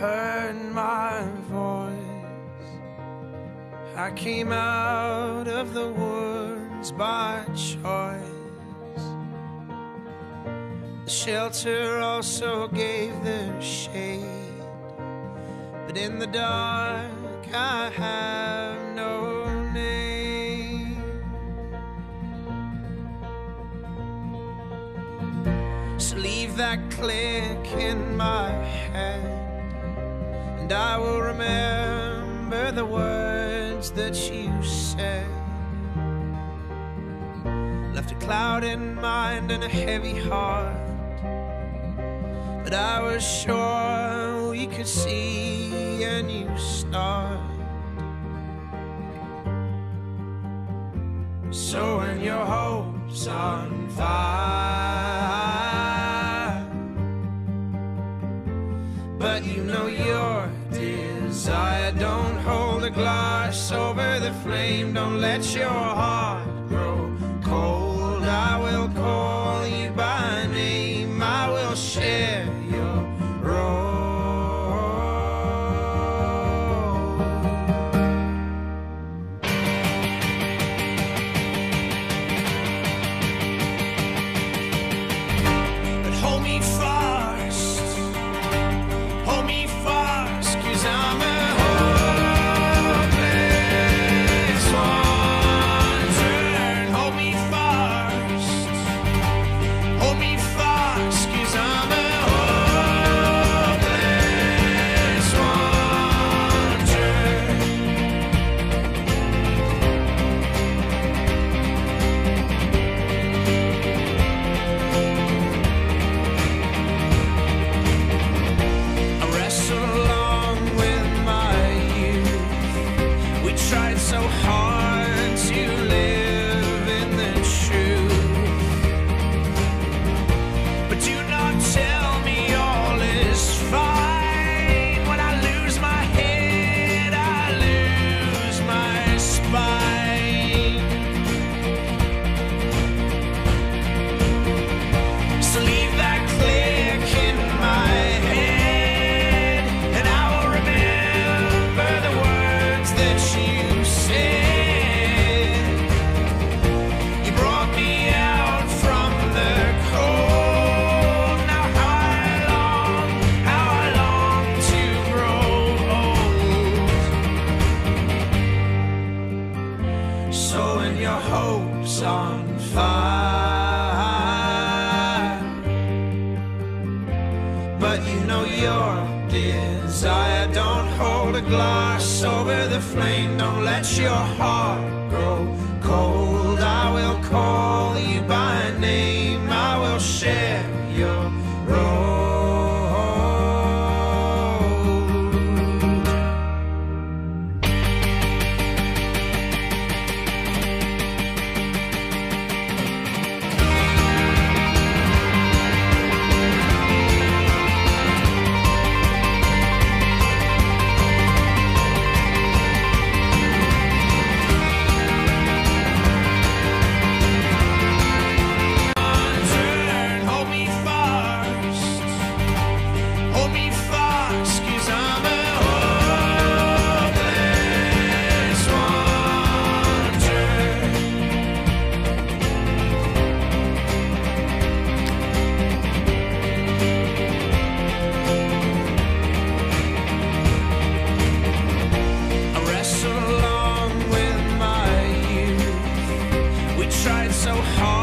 heard my voice. I came out of the woods by choice. The shelter also gave the shade, but in the dark I have no name. So leave that click in my head and I will remember the words that you said. Left a cloud in mind and a heavy heart, but I was sure we could see a new start. So when your hope's on fire, desire. Don't hold a glass over the flame. Don't let your heart grow old. So when your hope's on fire. But you know your desire. Don't hold a glass over the flame. Don't let your heart grow cold. I will call you by so hard